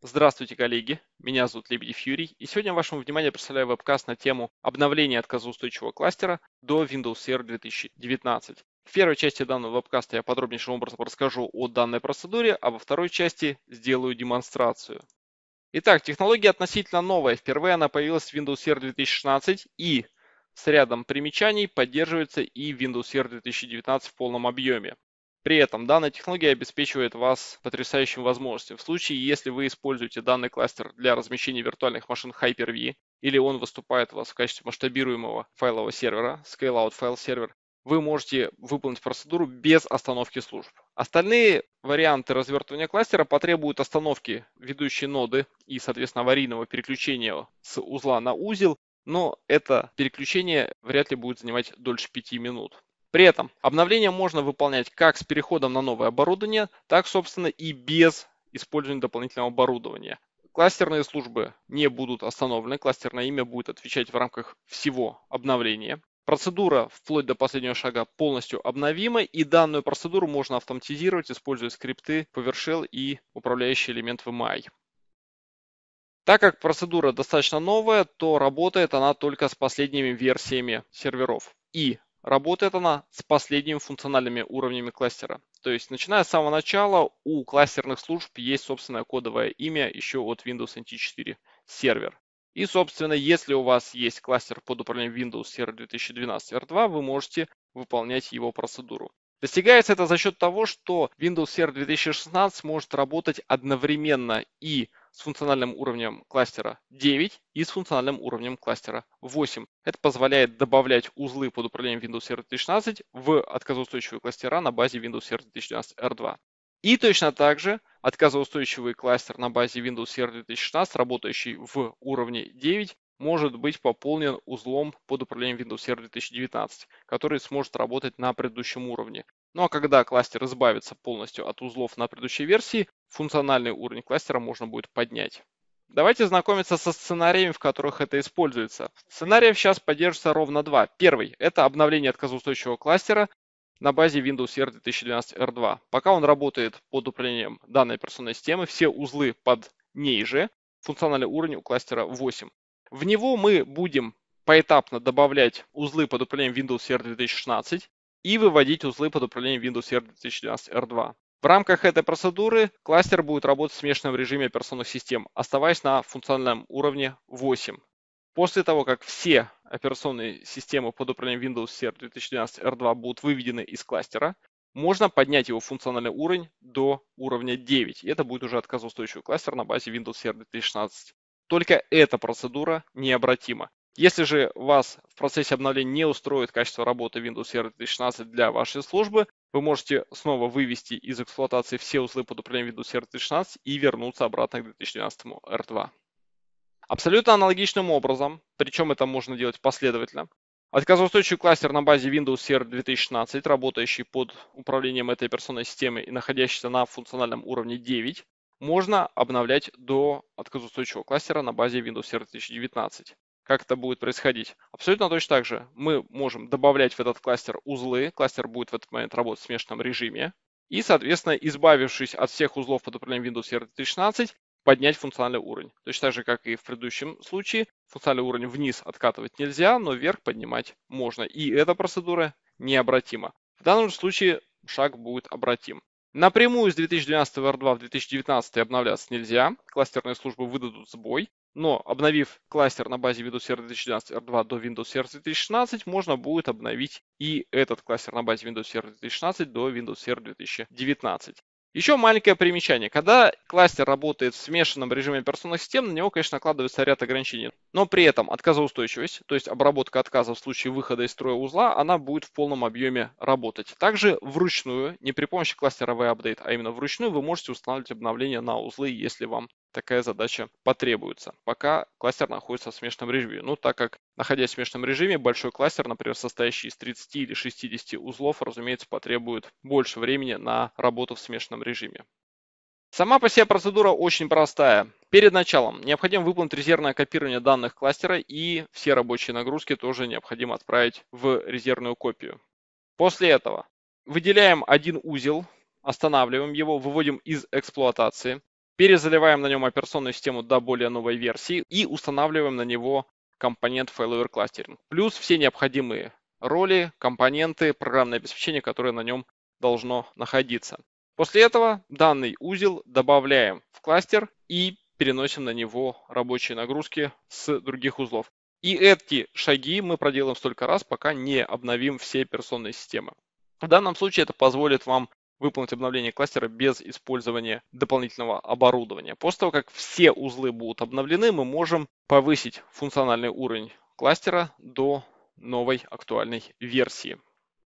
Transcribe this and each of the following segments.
Здравствуйте, коллеги! Меня зовут Лебедев Юрий, и сегодня вашему вниманию представляю вебкаст на тему обновления отказоустойчивого кластера до Windows Server 2019. В первой части данного вебкаста я подробнейшим образом расскажу о данной процедуре, а во второй части сделаю демонстрацию. Итак, технология относительно новая. Впервые она появилась в Windows Server 2016 и с рядом примечаний поддерживается и Windows Server 2019 в полном объеме. При этом данная технология обеспечивает вас потрясающим возможностям. В случае, если вы используете данный кластер для размещения виртуальных машин Hyper-V, или он выступает у вас в качестве масштабируемого файлового сервера, Scale-out файл сервер, вы можете выполнить процедуру без остановки служб. Остальные варианты развертывания кластера потребуют остановки ведущей ноды и, соответственно, аварийного переключения с узла на узел, но это переключение вряд ли будет занимать дольше 5 минут. При этом обновление можно выполнять как с переходом на новое оборудование, так, собственно, и без использования дополнительного оборудования. Кластерные службы не будут остановлены, кластерное имя будет отвечать в рамках всего обновления. Процедура вплоть до последнего шага полностью обновима, и данную процедуру можно автоматизировать, используя скрипты PowerShell и управляющий элемент VMI. Так как процедура достаточно новая, то работает она только с последними версиями серверов. И Работает она с последними функциональными уровнями кластера. То есть, начиная с самого начала, у кластерных служб есть собственное кодовое имя еще от Windows NT4 сервер. И, собственно, если у вас есть кластер под управлением Windows Server 2012 R2, вы можете выполнять его процедуру. Достигается это за счет того, что Windows Server 2016 может работать одновременно и с функциональным уровнем кластера 9 и с функциональным уровнем кластера 8. Это позволяет добавлять узлы под управлением Windows Server 2016 в отказоустойчивые кластера на базе Windows Server 2012 R2. И точно так же отказоустойчивый кластер на базе Windows Server 2016, работающий в уровне 9, может быть пополнен узлом под управлением Windows Server 2019, который сможет работать на предыдущем уровне. Ну а когда кластер избавится полностью от узлов на предыдущей версии, функциональный уровень кластера можно будет поднять. Давайте знакомиться со сценариями, в которых это используется. Сценариев сейчас поддерживается ровно два. Первый – это обновление отказоустойчивого кластера на базе Windows Server 2012 R2. Пока он работает под управлением данной операционной системы, все узлы под ней же, функциональный уровень у кластера 8. В него мы будем поэтапно добавлять узлы под управлением Windows Server 2016 и выводить узлы под управлением Windows Server 2012 R2. В рамках этой процедуры кластер будет работать в смешанном режиме операционных систем, оставаясь на функциональном уровне 8. После того, как все операционные системы под управлением Windows Server 2012 R2 будут выведены из кластера, можно поднять его функциональный уровень до уровня 9. И это будет уже отказоустойчивый кластер на базе Windows Server 2016. Только эта процедура необратима. Если же вас в процессе обновления не устроит качество работы Windows Server 2016 для вашей службы, вы можете снова вывести из эксплуатации все узлы под управлением Windows Server 2016 и вернуться обратно к 2012 R2. Абсолютно аналогичным образом, причем это можно делать последовательно, Отказоустойчивый кластер на базе Windows Server 2016, работающий под управлением этой операционной системы и находящийся на функциональном уровне 9, можно обновлять до отказоустойчивого кластера на базе Windows Server 2019 как это будет происходить. Абсолютно точно так же мы можем добавлять в этот кластер узлы, кластер будет в этот момент работать в смешанном режиме, и, соответственно, избавившись от всех узлов под управлением Windows Server 2016, поднять функциональный уровень. Точно так же, как и в предыдущем случае, функциональный уровень вниз откатывать нельзя, но вверх поднимать можно. И эта процедура необратима. В данном случае шаг будет обратим. Напрямую с 2012 R2 в 2019 обновляться нельзя, кластерные службы выдадут сбой, но обновив кластер на базе Windows Server 2012 R2 до Windows Server 2016, можно будет обновить и этот кластер на базе Windows Server 2016 до Windows Server 2019. Еще маленькое примечание. Когда кластер работает в смешанном режиме операционных систем, на него, конечно, накладывается ряд ограничений. Но при этом отказоустойчивость, то есть обработка отказа в случае выхода из строя узла, она будет в полном объеме работать. Также вручную, не при помощи кластера V-Update, а именно вручную, вы можете устанавливать обновления на узлы, если вам такая задача потребуется, пока кластер находится в смешанном режиме. Ну, так как, находясь в смешанном режиме, большой кластер, например, состоящий из 30 или 60 узлов, разумеется, потребует больше времени на работу в смешанном режиме. Сама по себе процедура очень простая. Перед началом необходимо выполнить резервное копирование данных кластера и все рабочие нагрузки тоже необходимо отправить в резервную копию. После этого выделяем один узел, останавливаем его, выводим из эксплуатации. Перезаливаем на нем операционную систему до более новой версии и устанавливаем на него компонент Failover Clustering. Плюс все необходимые роли, компоненты, программное обеспечение, которое на нем должно находиться. После этого данный узел добавляем в кластер и переносим на него рабочие нагрузки с других узлов. И эти шаги мы проделаем столько раз, пока не обновим все операционные системы. В данном случае это позволит вам выполнить обновление кластера без использования дополнительного оборудования. После того, как все узлы будут обновлены, мы можем повысить функциональный уровень кластера до новой актуальной версии.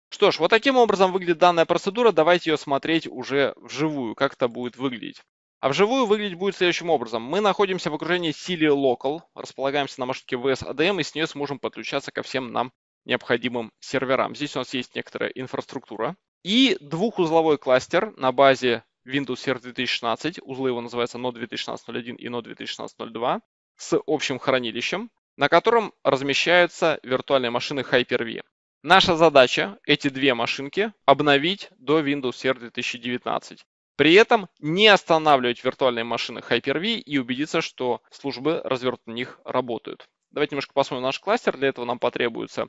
Что ж, вот таким образом выглядит данная процедура. Давайте ее смотреть уже вживую, как это будет выглядеть. А вживую выглядеть будет следующим образом. Мы находимся в окружении Сили Local, располагаемся на маршрутке VS-ADM и с нее сможем подключаться ко всем нам необходимым серверам. Здесь у нас есть некоторая инфраструктура. И двухузловой кластер на базе Windows Server 2016, узлы его называются Node 2016.01 и Node 2016.02, с общим хранилищем, на котором размещаются виртуальные машины Hyper-V. Наша задача эти две машинки обновить до Windows Server 2019. При этом не останавливать виртуальные машины Hyper-V и убедиться, что службы развернуты на них работают. Давайте немножко посмотрим наш кластер. Для этого нам потребуется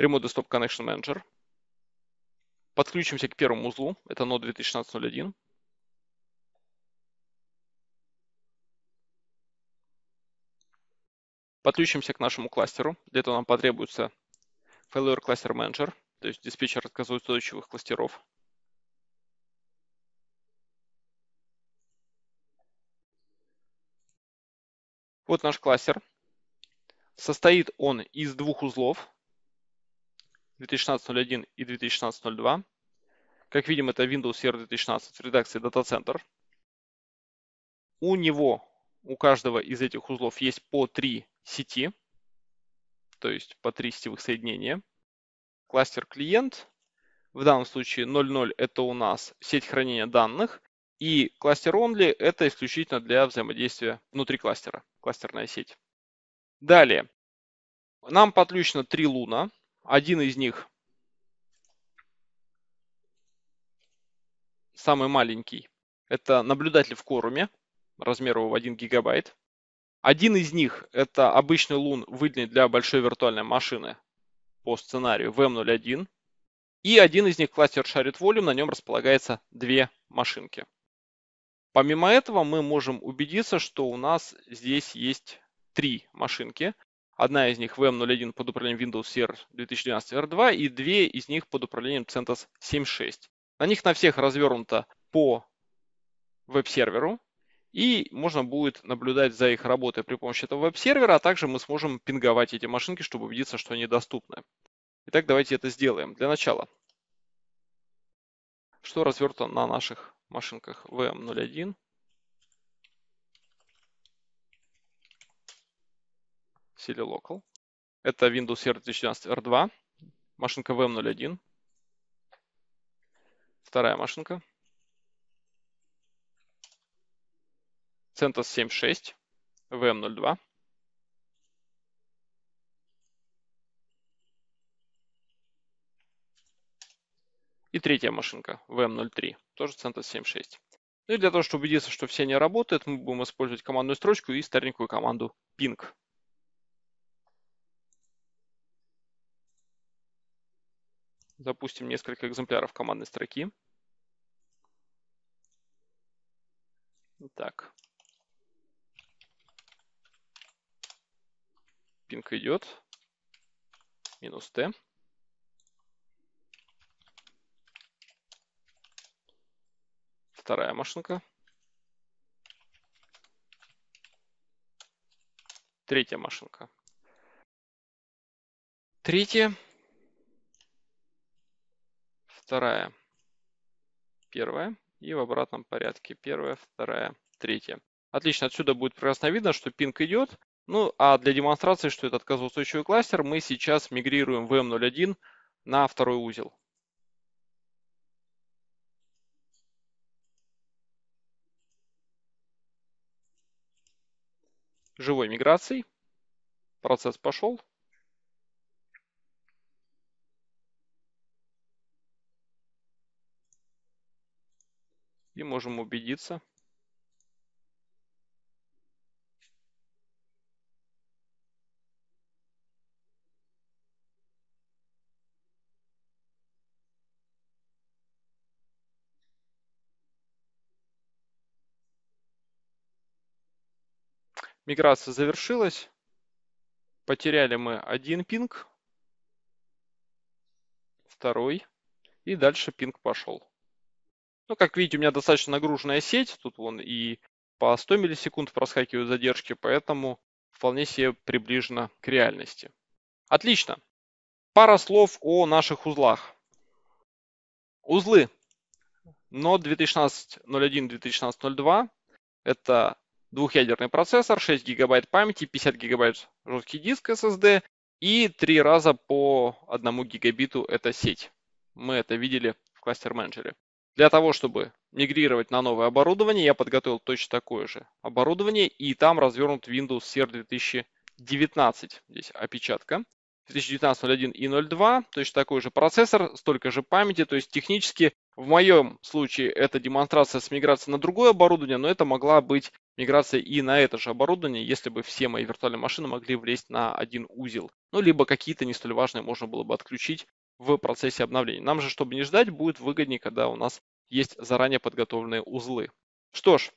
Remote Desktop Connection Manager. Подключимся к первому узлу. Это Node 2016.01. Подключимся к нашему кластеру. Для этого нам потребуется Failover Cluster Manager, то есть диспетчер отказоустойчивых кластеров. Вот наш кластер. Состоит он из двух узлов. 2016.01 и 2016.02. Как видим, это Windows Server 2016 в редакции Data Center. У него, у каждого из этих узлов есть по три сети, то есть по три сетевых соединения. Кластер клиент, в данном случае 0.0 это у нас сеть хранения данных, и кластер only это исключительно для взаимодействия внутри кластера, кластерная сеть. Далее, нам подключено три луна, один из них самый маленький. Это наблюдатель в коруме, размер его в 1 гигабайт. Один из них это обычный лун, выделенный для большой виртуальной машины по сценарию VM01. И один из них кластер Shared Volume, на нем располагается две машинки. Помимо этого мы можем убедиться, что у нас здесь есть три машинки. Одна из них VM01 под управлением Windows Server 2012 R2 и две из них под управлением CentOS 7.6. На них на всех развернуто по веб-серверу, и можно будет наблюдать за их работой при помощи этого веб-сервера, а также мы сможем пинговать эти машинки, чтобы убедиться, что они доступны. Итак, давайте это сделаем. Для начала, что развернуто на наших машинках VM01. Сили Local. Это Windows Server 2012 R2, машинка VM01. Вторая машинка. CentOS 7.6, VM02. И третья машинка, VM03, тоже CentOS 7.6. Ну и для того, чтобы убедиться, что все они работают, мы будем использовать командную строчку и старенькую команду ping. Запустим несколько экземпляров командной строки. Так. Пинг идет. Минус Т. Вторая машинка. Третья машинка. Третья вторая, первая и в обратном порядке первая, вторая, третья. Отлично, отсюда будет прекрасно видно, что пинг идет. Ну, а для демонстрации, что это отказоустойчивый кластер, мы сейчас мигрируем VM01 на второй узел. Живой миграцией. Процесс пошел. и можем убедиться. Миграция завершилась. Потеряли мы один пинг, второй, и дальше пинг пошел. Ну, как видите, у меня достаточно нагруженная сеть. Тут вон и по 100 миллисекунд проскакивают задержки, поэтому вполне себе приближено к реальности. Отлично. Пара слов о наших узлах. Узлы Node 2016.01-2016.02 это двухъядерный процессор, 6 гигабайт памяти, 50 гигабайт жесткий диск SSD и три раза по одному гигабиту это сеть. Мы это видели в кластер менеджере. Для того, чтобы мигрировать на новое оборудование, я подготовил точно такое же оборудование, и там развернут Windows Server 2019. Здесь опечатка. 2019.01 и 02, точно такой же процессор, столько же памяти, то есть технически в моем случае это демонстрация с миграцией на другое оборудование, но это могла быть миграция и на это же оборудование, если бы все мои виртуальные машины могли влезть на один узел. Ну, либо какие-то не столь важные можно было бы отключить в процессе обновления. Нам же, чтобы не ждать, будет выгоднее, когда у нас есть заранее подготовленные узлы. Что ж,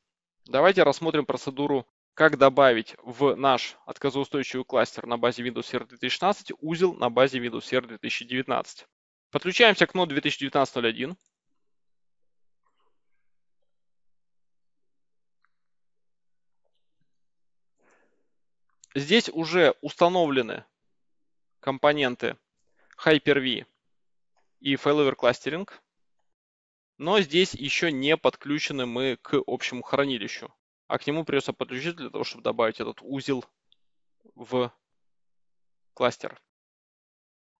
давайте рассмотрим процедуру как добавить в наш отказоустойчивый кластер на базе Windows Server 2016 узел на базе Windows Server 2019. Подключаемся к ноду 2019.01. Здесь уже установлены компоненты Hyper-V и Failover Clustering, но здесь еще не подключены мы к общему хранилищу а к нему придется подключить для того, чтобы добавить этот узел в кластер.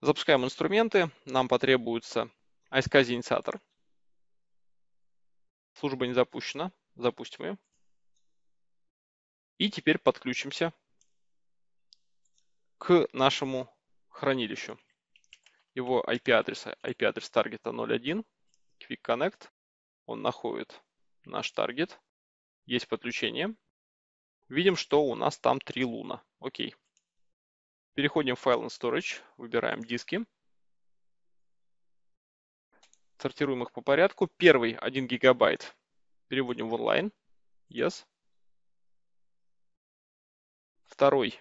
Запускаем инструменты. Нам потребуется iSCSI инициатор. Служба не запущена. Запустим ее. И теперь подключимся к нашему хранилищу. Его IP-адрес, IP-адрес таргета 01, Quick Connect. Он находит наш таргет есть подключение. Видим, что у нас там три луна. Окей. Переходим в File and Storage, выбираем диски. Сортируем их по порядку. Первый 1 гигабайт переводим в онлайн. Yes. Второй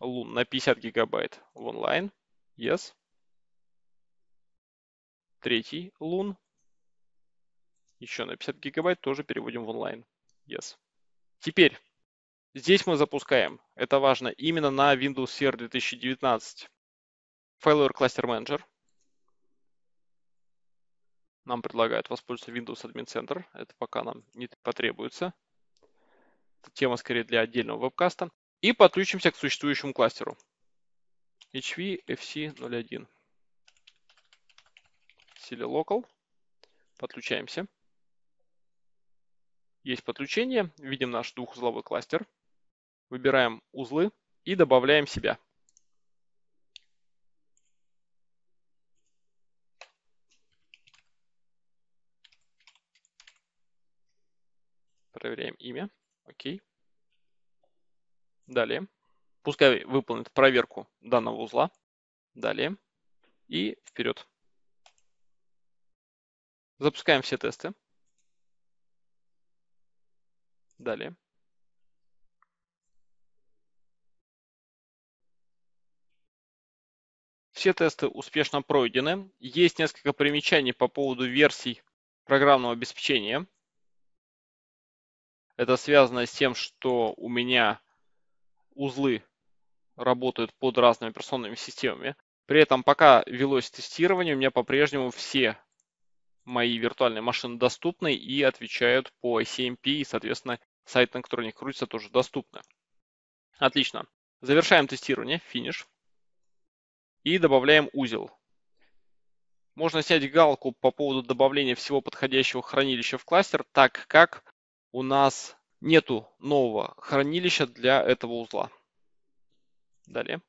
лун на 50 гигабайт в онлайн. Yes. Третий лун. Еще на 50 гигабайт тоже переводим в онлайн. Yes. Теперь, здесь мы запускаем, это важно, именно на Windows Server 2019, Failure Cluster Manager. Нам предлагают воспользоваться Windows Admin Center. Это пока нам не потребуется. Это тема скорее для отдельного вебкаста. И подключимся к существующему кластеру. HVFC01 силе local. Подключаемся. Есть подключение. Видим наш двухузловой кластер. Выбираем узлы и добавляем себя. Проверяем имя. Окей. Далее. Пускай выполнит проверку данного узла. Далее. И вперед. Запускаем все тесты. Далее. Все тесты успешно пройдены. Есть несколько примечаний по поводу версий программного обеспечения. Это связано с тем, что у меня узлы работают под разными операционными системами. При этом пока велось тестирование, у меня по-прежнему все мои виртуальные машины доступны и отвечают по ICMP и, соответственно, сайт, на который они крутятся, тоже доступны. Отлично. Завершаем тестирование, финиш. И добавляем узел. Можно снять галку по поводу добавления всего подходящего хранилища в кластер, так как у нас нету нового хранилища для этого узла. Далее.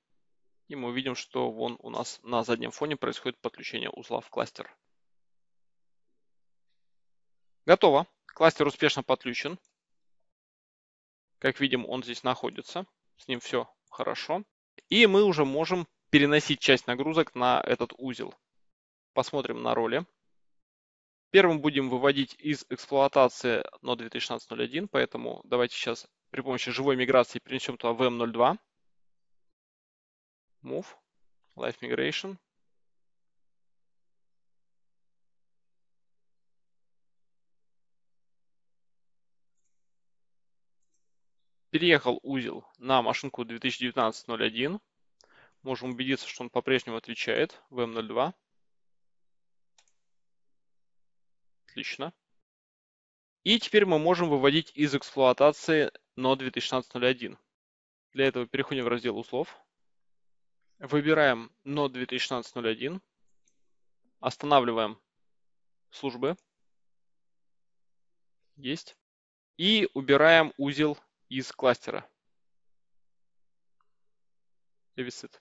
И мы увидим, что вон у нас на заднем фоне происходит подключение узла в кластер. Готово. Кластер успешно подключен. Как видим, он здесь находится. С ним все хорошо. И мы уже можем переносить часть нагрузок на этот узел. Посмотрим на роли. Первым будем выводить из эксплуатации Node 2016.01, поэтому давайте сейчас при помощи живой миграции перенесем туда VM02. Move, Live Migration. Переехал узел на машинку 2019-01. Можем убедиться, что он по-прежнему отвечает VM02. Отлично. И теперь мы можем выводить из эксплуатации Node 2016.01. Для этого переходим в раздел узлов. Выбираем Node 2016.01. Останавливаем службы. Есть. И убираем узел из кластера. Deficit.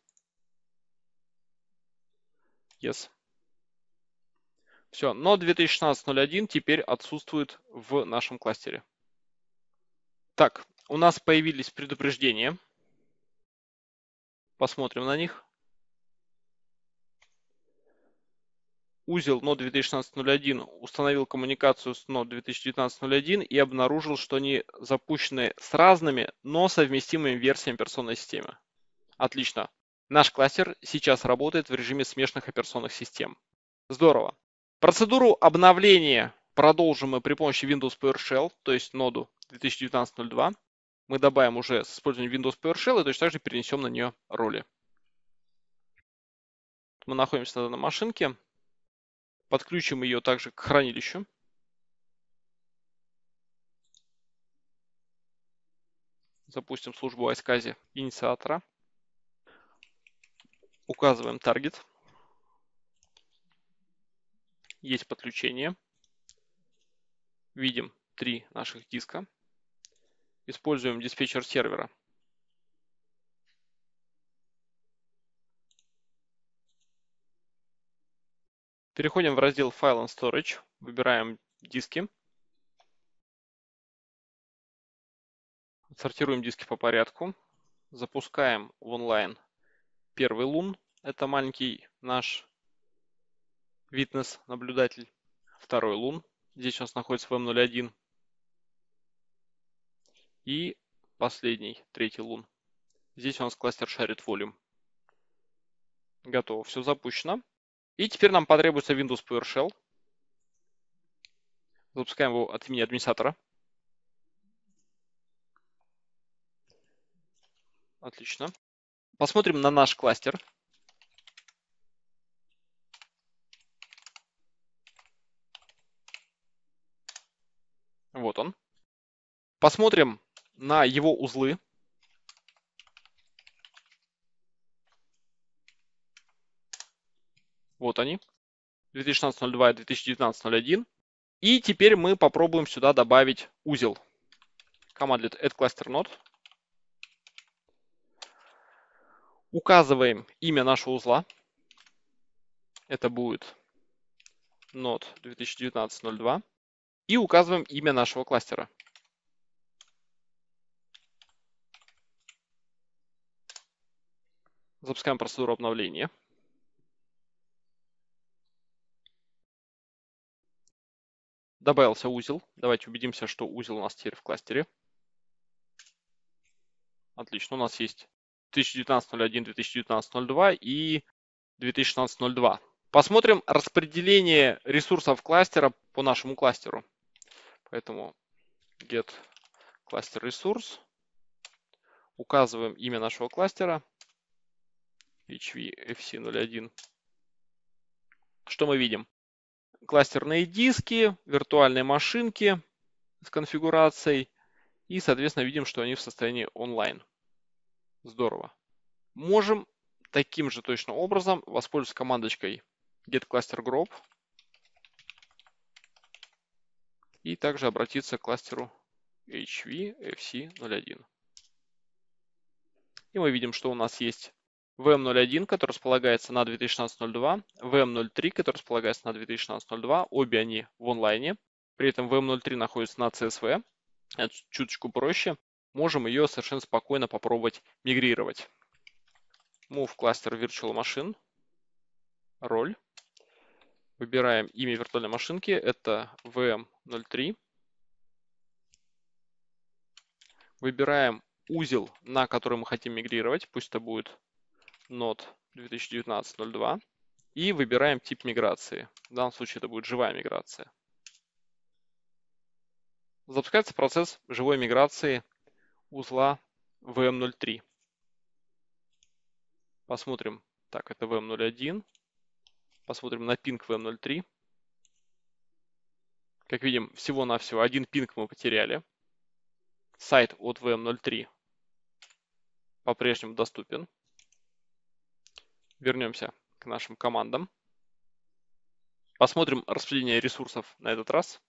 Yes. Все, но 2016.01 теперь отсутствует в нашем кластере. Так, у нас появились предупреждения. Посмотрим на них. Узел Node 2016.01 установил коммуникацию с Node 2019.01 и обнаружил, что они запущены с разными, но совместимыми версиями операционной системы. Отлично. Наш кластер сейчас работает в режиме смешанных операционных систем. Здорово. Процедуру обновления продолжим мы при помощи Windows PowerShell, то есть ноду 2019.02. Мы добавим уже с использованием Windows PowerShell и точно так же перенесем на нее роли. Мы находимся на машинке. Подключим ее также к хранилищу. Запустим службу iSCSI инициатора. Указываем таргет есть подключение. Видим три наших диска. Используем диспетчер сервера. Переходим в раздел File and Storage, выбираем диски. Сортируем диски по порядку. Запускаем в онлайн первый лун. Это маленький наш Witness, наблюдатель. Второй лун. Здесь у нас находится VM01. И последний, третий лун. Здесь у нас кластер шарит volume. Готово, все запущено. И теперь нам потребуется Windows PowerShell. Запускаем его от имени администратора. Отлично. Посмотрим на наш кластер. Вот он. Посмотрим на его узлы. Вот они. 2016.02 и 2019.01. И теперь мы попробуем сюда добавить узел. Командlet add cluster node. Указываем имя нашего узла. Это будет node 2019.02 и указываем имя нашего кластера. Запускаем процедуру обновления. Добавился узел. Давайте убедимся, что узел у нас теперь в кластере. Отлично, у нас есть 2019.01, 2019.02 и 2016.02. Посмотрим распределение ресурсов кластера по нашему кластеру. Поэтому get cluster resource. Указываем имя нашего кластера. HVFC01. Что мы видим? Кластерные диски, виртуальные машинки с конфигурацией. И, соответственно, видим, что они в состоянии онлайн. Здорово. Можем таким же точно образом воспользоваться командочкой get cluster group и также обратиться к кластеру HVFC01. И мы видим, что у нас есть VM01, который располагается на 2016.02, VM03, который располагается на 2016.02, обе они в онлайне. При этом VM03 находится на CSV, это чуточку проще. Можем ее совершенно спокойно попробовать мигрировать. Move cluster virtual machine, роль. Выбираем имя виртуальной машинки, это VM03. Выбираем узел, на который мы хотим мигрировать. Пусть это будет Node 2019.02. И выбираем тип миграции. В данном случае это будет живая миграция. Запускается процесс живой миграции узла VM03. Посмотрим. Так, это VM01. Посмотрим на пинг VM03. Как видим, всего-навсего один пинг мы потеряли. Сайт от VM03 по-прежнему доступен. Вернемся к нашим командам. Посмотрим распределение ресурсов на этот раз.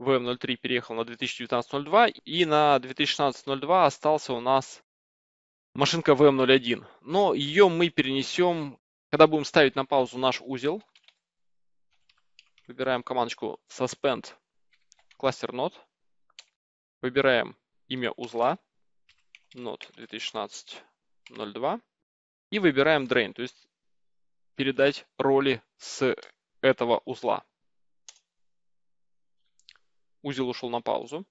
VM03 переехал на 2019.02 и на 2016.02 остался у нас машинка VM01. Но ее мы перенесем, когда будем ставить на паузу наш узел. Выбираем командочку suspend cluster node. Выбираем имя узла node 2016.02 и выбираем drain, то есть передать роли с этого узла. Узел ушел на паузу.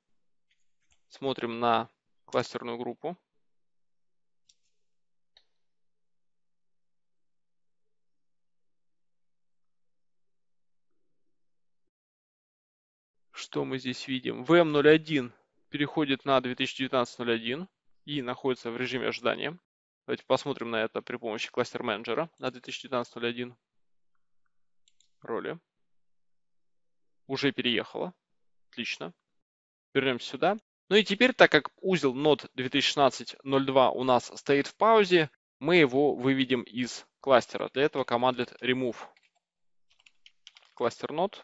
Смотрим на кластерную группу. Что мы здесь видим? VM01 переходит на 2019.01 и находится в режиме ожидания. Давайте посмотрим на это при помощи кластер менеджера на 2019.01 роли. Уже переехала. Отлично. Вернемся сюда. Ну и теперь, так как узел node 2016.02 у нас стоит в паузе, мы его выведем из кластера. Для этого командлет remove кластер node.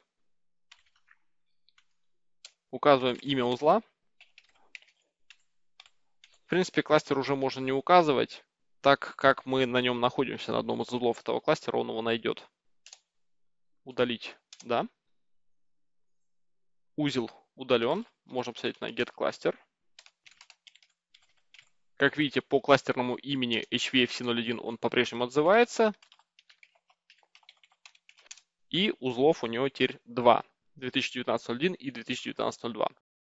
Указываем имя узла. В принципе, кластер уже можно не указывать, так как мы на нем находимся на одном из узлов этого кластера, он его найдет. Удалить, да узел удален. Можем посмотреть на get cluster. Как видите, по кластерному имени HVFC01 он по-прежнему отзывается. И узлов у него теперь два. 2019.01 и 2019.02.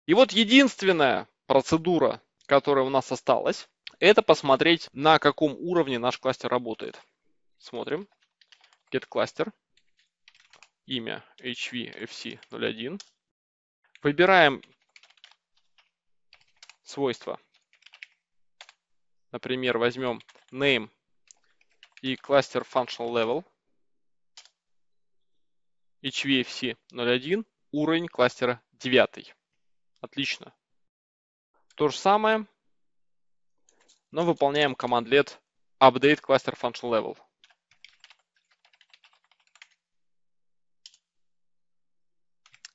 И вот единственная процедура, которая у нас осталась, это посмотреть, на каком уровне наш кластер работает. Смотрим. Get cluster. Имя HVFC01. Выбираем свойства. Например, возьмем name и cluster functional level. HVFC 01, уровень кластера 9. Отлично. То же самое, но выполняем командлет update cluster functional level.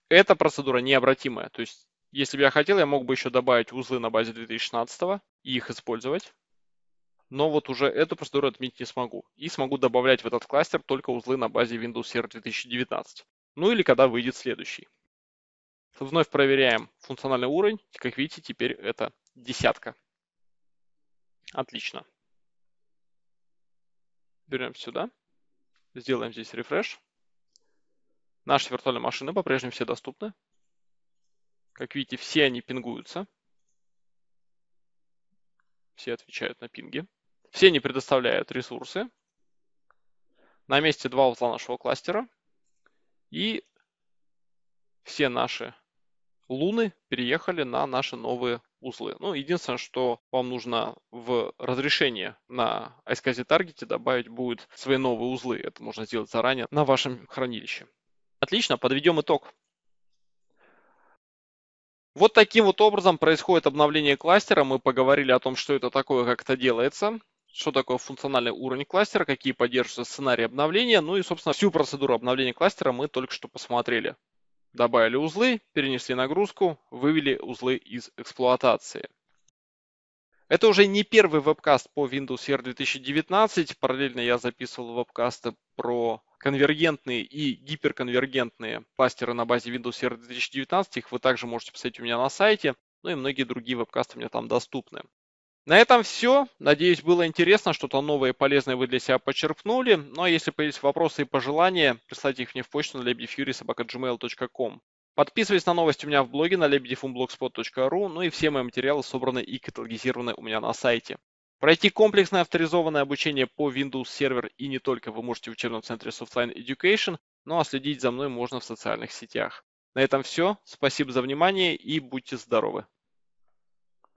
Эта процедура необратимая. То есть, если бы я хотел, я мог бы еще добавить узлы на базе 2016 и их использовать. Но вот уже эту процедуру отменить не смогу. И смогу добавлять в этот кластер только узлы на базе Windows Server 2019. Ну или когда выйдет следующий. Вновь проверяем функциональный уровень. Как видите, теперь это десятка. Отлично. Берем сюда. Сделаем здесь рефреш. Наши виртуальные машины по-прежнему все доступны. Как видите, все они пингуются. Все отвечают на пинги. Все они предоставляют ресурсы. На месте два узла нашего кластера. И все наши луны переехали на наши новые узлы. Ну, единственное, что вам нужно в разрешение на iSCSI таргете добавить будет свои новые узлы. Это можно сделать заранее на вашем хранилище. Отлично, подведем итог. Вот таким вот образом происходит обновление кластера. Мы поговорили о том, что это такое, как это делается, что такое функциональный уровень кластера, какие поддерживаются сценарии обновления. Ну и, собственно, всю процедуру обновления кластера мы только что посмотрели. Добавили узлы, перенесли нагрузку, вывели узлы из эксплуатации. Это уже не первый вебкаст по Windows Server 2019. Параллельно я записывал вебкасты про конвергентные и гиперконвергентные кластеры на базе Windows Server 2019. Их вы также можете посмотреть у меня на сайте. Ну и многие другие вебкасты у меня там доступны. На этом все. Надеюсь, было интересно, что-то новое и полезное вы для себя почерпнули. Ну а если появились вопросы и пожелания, присылайте их мне в почту на lebdefury.gmail.com. Подписывайтесь на новости у меня в блоге на lebedevumblogspot.ru, ну и все мои материалы собраны и каталогизированы у меня на сайте. Пройти комплексное авторизованное обучение по Windows Server и не только вы можете в учебном центре Softline Education, ну а следить за мной можно в социальных сетях. На этом все. Спасибо за внимание и будьте здоровы.